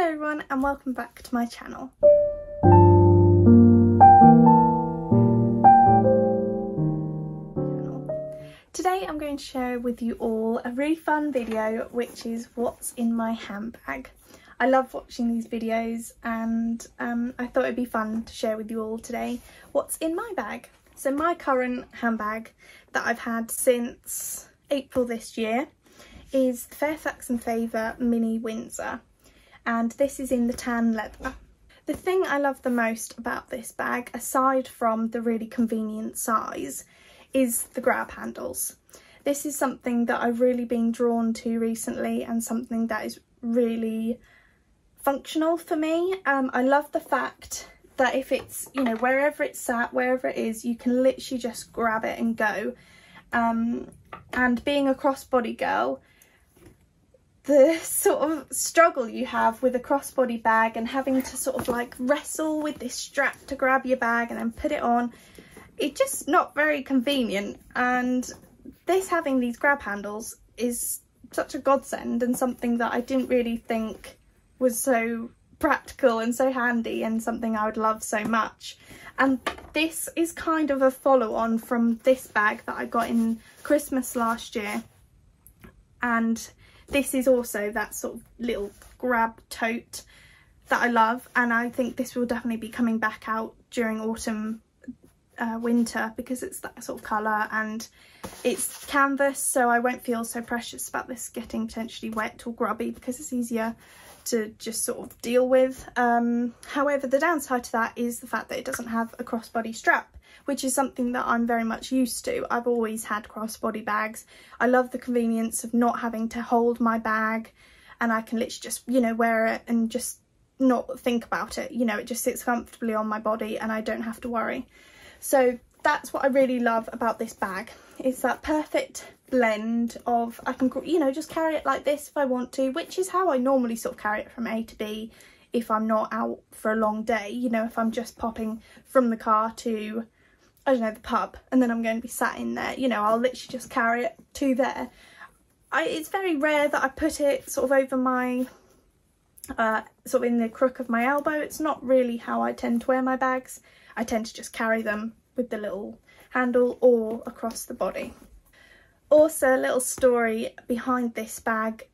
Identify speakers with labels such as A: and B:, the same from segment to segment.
A: Hello everyone and welcome back to my channel. Today I'm going to share with you all a really fun video which is what's in my handbag. I love watching these videos and um, I thought it'd be fun to share with you all today what's in my bag. So my current handbag that I've had since April this year is Fairfax and Favor Mini Windsor and this is in the tan leather. The thing I love the most about this bag, aside from the really convenient size, is the grab handles. This is something that I've really been drawn to recently and something that is really functional for me. Um, I love the fact that if it's, you know, wherever it's sat, wherever it is, you can literally just grab it and go. Um, and being a crossbody girl, the sort of struggle you have with a crossbody bag and having to sort of like wrestle with this strap to grab your bag and then put it on it's just not very convenient. And this having these grab handles is such a godsend and something that I didn't really think was so practical and so handy and something I would love so much. And this is kind of a follow on from this bag that I got in Christmas last year. And this is also that sort of little grab tote that I love and I think this will definitely be coming back out during autumn uh, winter because it's that sort of colour and it's canvas so I won't feel so precious about this getting potentially wet or grubby because it's easier to just sort of deal with. Um, however, the downside to that is the fact that it doesn't have a crossbody strap, which is something that I'm very much used to. I've always had crossbody bags. I love the convenience of not having to hold my bag and I can literally just, you know, wear it and just not think about it. You know, it just sits comfortably on my body and I don't have to worry. So that's what I really love about this bag. It's that perfect blend of I can you know just carry it like this if I want to which is how I normally sort of carry it from A to B if I'm not out for a long day you know if I'm just popping from the car to I don't know the pub and then I'm going to be sat in there. You know I'll literally just carry it to there. I it's very rare that I put it sort of over my uh, sort of in the crook of my elbow. It's not really how I tend to wear my bags. I tend to just carry them with the little handle or across the body. Also, a little story behind this bag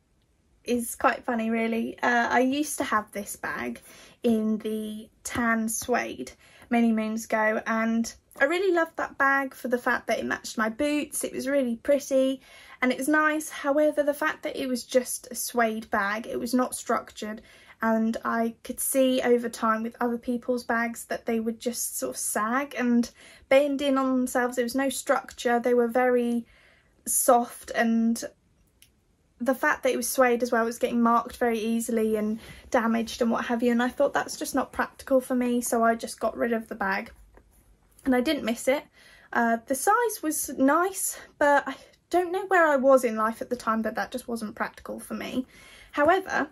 A: is quite funny really. Uh, I used to have this bag in the tan suede many moons ago and I really loved that bag for the fact that it matched my boots, it was really pretty and it was nice. However, the fact that it was just a suede bag, it was not structured and I could see over time with other people's bags that they would just sort of sag and bend in on themselves. There was no structure, they were very soft and the fact that it was suede as well was getting marked very easily and damaged and what have you and I thought that's just not practical for me so I just got rid of the bag and I didn't miss it. Uh, the size was nice but I don't know where I was in life at the time that that just wasn't practical for me. However,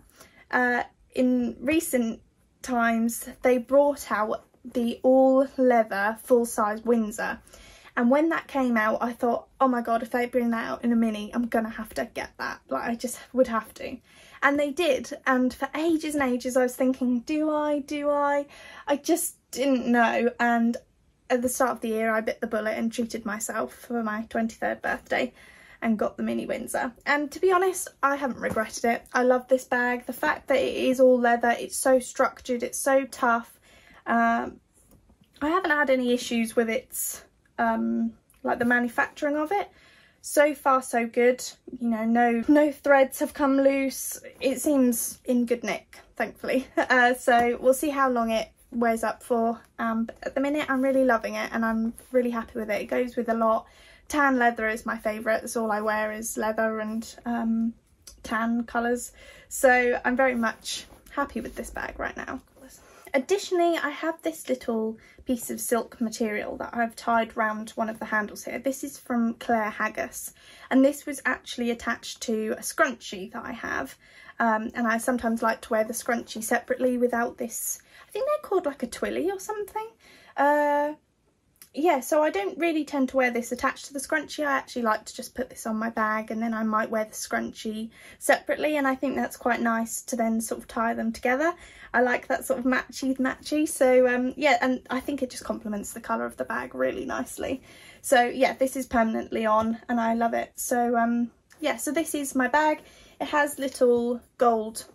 A: uh, in recent times they brought out the all leather full size Windsor and when that came out, I thought, oh my God, if they bring that out in a mini, I'm gonna have to get that. Like I just would have to. And they did. And for ages and ages, I was thinking, do I, do I? I just didn't know. And at the start of the year, I bit the bullet and treated myself for my 23rd birthday and got the mini Windsor. And to be honest, I haven't regretted it. I love this bag. The fact that it is all leather, it's so structured, it's so tough. Um, I haven't had any issues with its um, like the manufacturing of it. So far so good, you know, no no threads have come loose. It seems in good nick, thankfully. Uh, so we'll see how long it wears up for. Um, but at the minute I'm really loving it and I'm really happy with it. It goes with a lot. Tan leather is my favourite. That's all I wear is leather and um, tan colours. So I'm very much happy with this bag right now. Additionally, I have this little piece of silk material that I've tied round one of the handles here. This is from Clare Haggas and this was actually attached to a scrunchie that I have um, and I sometimes like to wear the scrunchie separately without this, I think they're called like a twilly or something. Uh, yeah, so I don't really tend to wear this attached to the scrunchie. I actually like to just put this on my bag and then I might wear the scrunchie separately and I think that's quite nice to then sort of tie them together. I like that sort of matchy matchy. So um, yeah, and I think it just complements the colour of the bag really nicely. So yeah, this is permanently on and I love it. So um, yeah, so this is my bag. It has little gold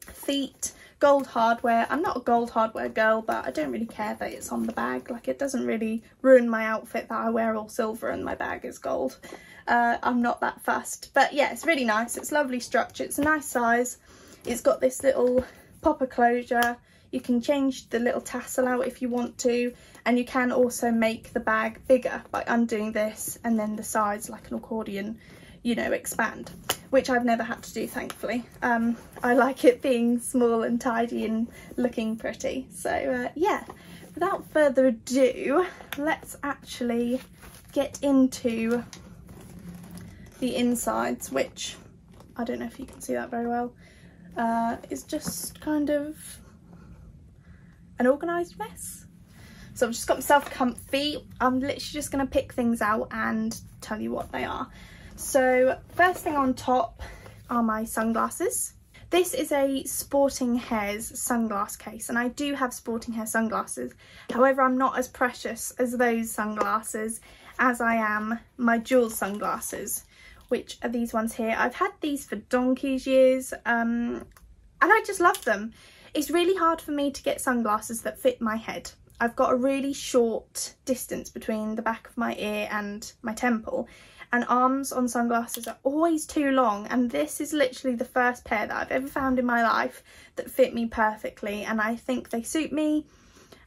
A: feet gold hardware. I'm not a gold hardware girl, but I don't really care that it's on the bag. Like it doesn't really ruin my outfit that I wear all silver and my bag is gold. Uh, I'm not that fussed. But yeah, it's really nice. It's lovely structure. It's a nice size. It's got this little popper closure. You can change the little tassel out if you want to. And you can also make the bag bigger by undoing this and then the sides like an accordion, you know, expand which I've never had to do thankfully. Um, I like it being small and tidy and looking pretty. So uh, yeah, without further ado, let's actually get into the insides, which I don't know if you can see that very well, uh, is just kind of an organised mess. So I've just got myself comfy. I'm literally just going to pick things out and tell you what they are. So first thing on top are my sunglasses. This is a Sporting Hares sunglass case and I do have Sporting Hare sunglasses. However, I'm not as precious as those sunglasses as I am my Joules sunglasses, which are these ones here. I've had these for donkey's years um, and I just love them. It's really hard for me to get sunglasses that fit my head. I've got a really short distance between the back of my ear and my temple and arms on sunglasses are always too long and this is literally the first pair that I've ever found in my life that fit me perfectly and I think they suit me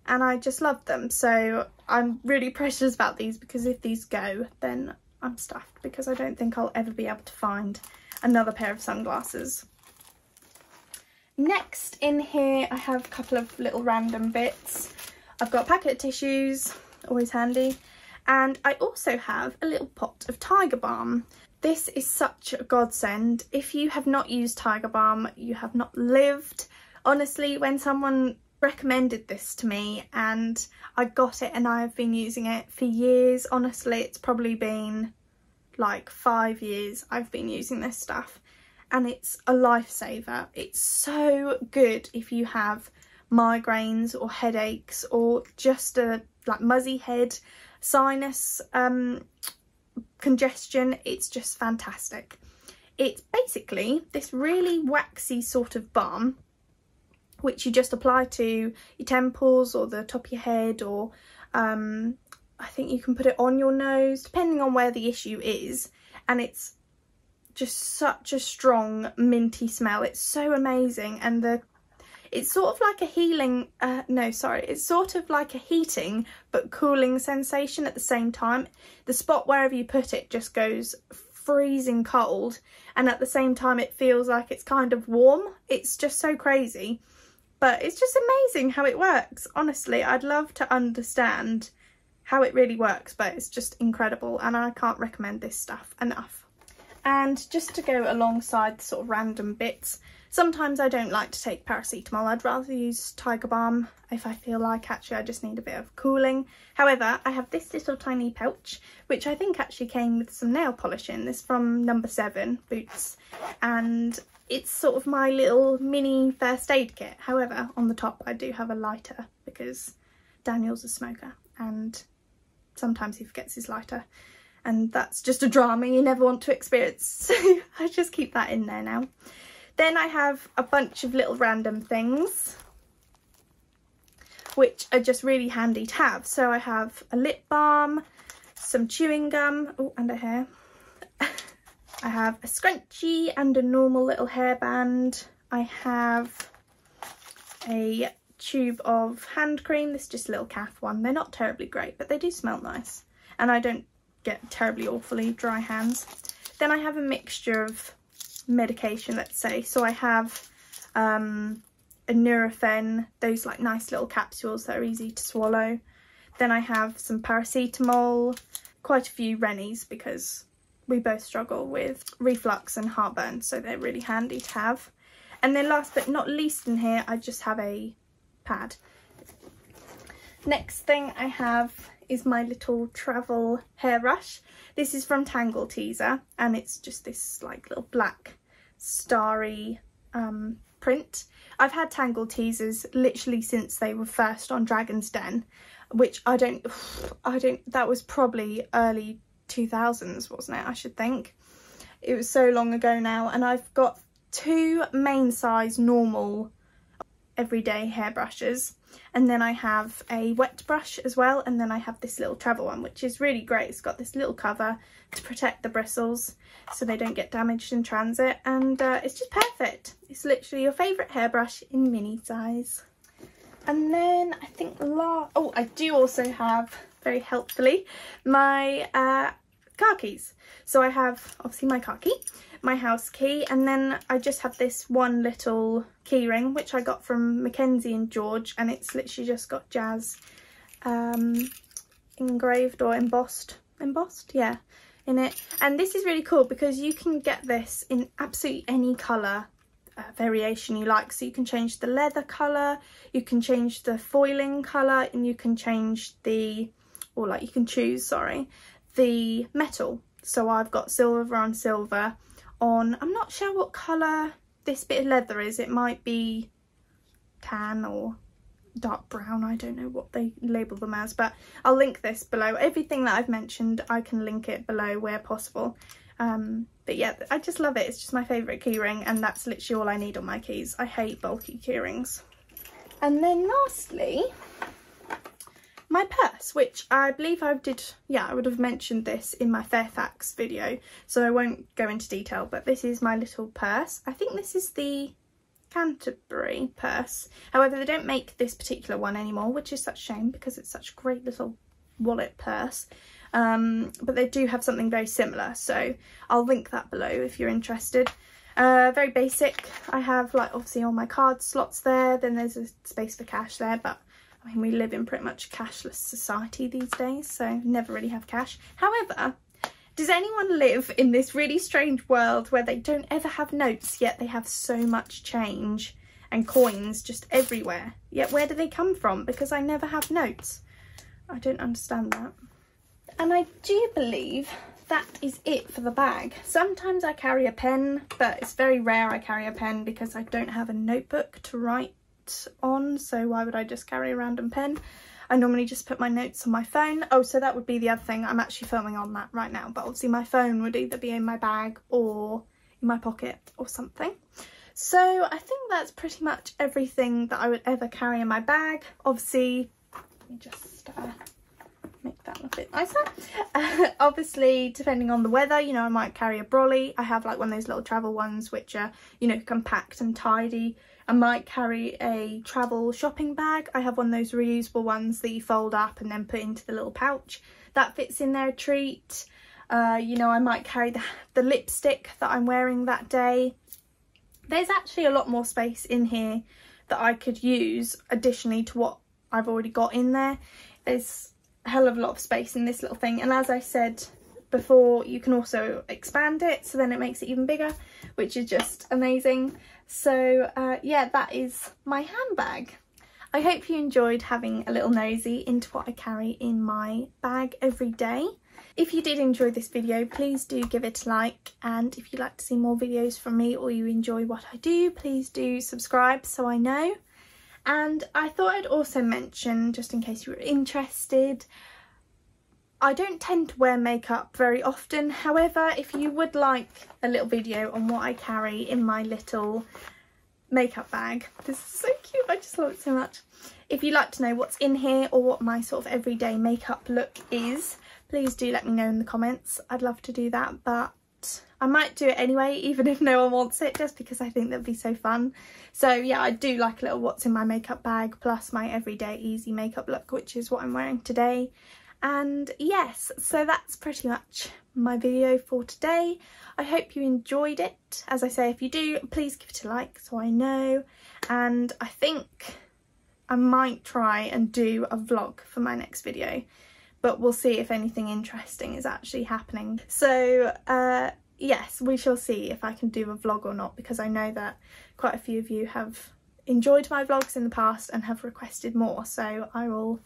A: and I just love them so I'm really precious about these because if these go then I'm stuffed because I don't think I'll ever be able to find another pair of sunglasses. Next in here I have a couple of little random bits. I've got a packet of tissues, always handy, and I also have a little pot of Tiger Balm. This is such a godsend. If you have not used Tiger Balm, you have not lived. Honestly, when someone recommended this to me and I got it and I have been using it for years, honestly, it's probably been like five years I've been using this stuff and it's a lifesaver. It's so good if you have migraines or headaches or just a like muzzy head sinus um, congestion, it's just fantastic. It's basically this really waxy sort of balm which you just apply to your temples or the top of your head or um, I think you can put it on your nose depending on where the issue is. And it's just such a strong minty smell. It's so amazing. And the it's sort of like a healing, uh, no, sorry, it's sort of like a heating but cooling sensation at the same time. The spot wherever you put it just goes freezing cold and at the same time it feels like it's kind of warm. It's just so crazy. But it's just amazing how it works. Honestly, I'd love to understand how it really works, but it's just incredible and I can't recommend this stuff enough. And just to go alongside sort of random bits, Sometimes I don't like to take paracetamol. I'd rather use Tiger Balm if I feel like actually I just need a bit of cooling. However, I have this little tiny pouch, which I think actually came with some nail polish in. This from number seven, Boots. And it's sort of my little mini first aid kit. However, on the top I do have a lighter because Daniel's a smoker and sometimes he forgets his lighter and that's just a drama you never want to experience so I just keep that in there now. Then I have a bunch of little random things which are just really handy to have. So I have a lip balm, some chewing gum, oh and a hair. I have a scrunchie and a normal little hairband. I have a tube of hand cream. This is just a little calf one. They're not terribly great, but they do smell nice. And I don't get terribly awfully dry hands. Then I have a mixture of medication, let's say. So I have um, a Nurofen, those like nice little capsules that are easy to swallow. Then I have some paracetamol, quite a few Rennies because we both struggle with reflux and heartburn, so they're really handy to have. And then last but not least in here, I just have a pad. Next thing I have is my little travel hairbrush. This is from Tangle Teezer and it's just this like little black starry um, print. I've had Tangle Teezers literally since they were first on Dragon's Den, which I don't, I don't, that was probably early 2000s, wasn't it? I should think. It was so long ago now and I've got two main size normal everyday hairbrushes and then I have a wet brush as well and then I have this little travel one which is really great. It's got this little cover to protect the bristles so they don't get damaged in transit and uh, it's just perfect. It's literally your favourite hairbrush in mini size. And then I think la oh I do also have very helpfully my uh, car keys. So I have obviously my car key my house key and then I just have this one little keyring which I got from Mackenzie and George and it's literally just got jazz um, engraved or embossed, embossed, yeah, in it. And this is really cool because you can get this in absolutely any colour uh, variation you like. So you can change the leather colour, you can change the foiling colour and you can change the, or like you can choose, sorry, the metal. So I've got silver on silver on, I'm not sure what colour this bit of leather is. It might be tan or dark brown. I don't know what they label them as, but I'll link this below. Everything that I've mentioned, I can link it below where possible. Um, but yeah, I just love it. It's just my favourite keyring and that's literally all I need on my keys. I hate bulky keyrings. And then lastly, my purse, which I believe I did, yeah, I would have mentioned this in my Fairfax video, so I won't go into detail, but this is my little purse. I think this is the Canterbury purse. However, they don't make this particular one anymore, which is such a shame because it's such a great little wallet purse. Um, but they do have something very similar, so I'll link that below if you're interested. Uh, very basic. I have like obviously all my card slots there, then there's a space for cash there, but I mean, we live in pretty much a cashless society these days, so never really have cash. However, does anyone live in this really strange world where they don't ever have notes, yet they have so much change and coins just everywhere? Yet where do they come from? Because I never have notes. I don't understand that. And I do believe that is it for the bag. Sometimes I carry a pen, but it's very rare I carry a pen because I don't have a notebook to write on so why would I just carry a random pen I normally just put my notes on my phone oh so that would be the other thing I'm actually filming on that right now but obviously my phone would either be in my bag or in my pocket or something so I think that's pretty much everything that I would ever carry in my bag obviously let me just uh, make that a bit nicer. Uh, obviously, depending on the weather, you know, I might carry a brolly. I have like one of those little travel ones which are, you know, compact and tidy. I might carry a travel shopping bag. I have one of those reusable ones that you fold up and then put into the little pouch. That fits in there a treat. Uh, you know, I might carry the, the lipstick that I'm wearing that day. There's actually a lot more space in here that I could use additionally to what I've already got in there. There's a hell of a lot of space in this little thing and as I said before you can also expand it so then it makes it even bigger which is just amazing so uh, yeah that is my handbag. I hope you enjoyed having a little nosy into what I carry in my bag every day. If you did enjoy this video please do give it a like. And if you'd like to see more videos from me or you enjoy what I do please do subscribe so I know. And I thought I'd also mention, just in case you were interested, I don't tend to wear makeup very often. However, if you would like a little video on what I carry in my little makeup bag, this is so cute, I just love it so much. If you'd like to know what's in here or what my sort of everyday makeup look is, please do let me know in the comments. I'd love to do that, but I might do it anyway, even if no one wants it, just because I think that'd be so fun. So yeah, I do like a little what's in my makeup bag, plus my everyday easy makeup look, which is what I'm wearing today. And yes, so that's pretty much my video for today. I hope you enjoyed it. As I say, if you do, please give it a like so I know. And I think I might try and do a vlog for my next video but we'll see if anything interesting is actually happening. So uh, yes, we shall see if I can do a vlog or not because I know that quite a few of you have enjoyed my vlogs in the past and have requested more so I will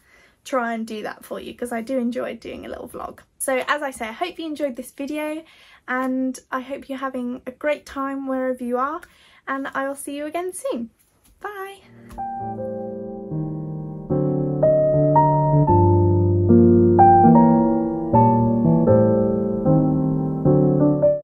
A: try and do that for you because I do enjoy doing a little vlog. So as I say, I hope you enjoyed this video and I hope you're having a great time wherever you are and I will see you again soon. Bye!